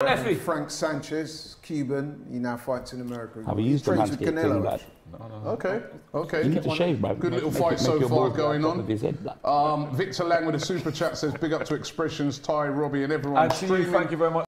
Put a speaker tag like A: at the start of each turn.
A: Um,
B: Frank Sanchez, Cuban. He now fights in America.
C: Have you used the
B: with
C: No,
B: Canelo.
C: no.
D: Okay, okay.
C: You need to shave, bro.
D: Good little fight so far going on. Um, Victor Lang with a super chat says, big up to Expressions, Ty, Robbie, and everyone. Actually,
A: thank you very much.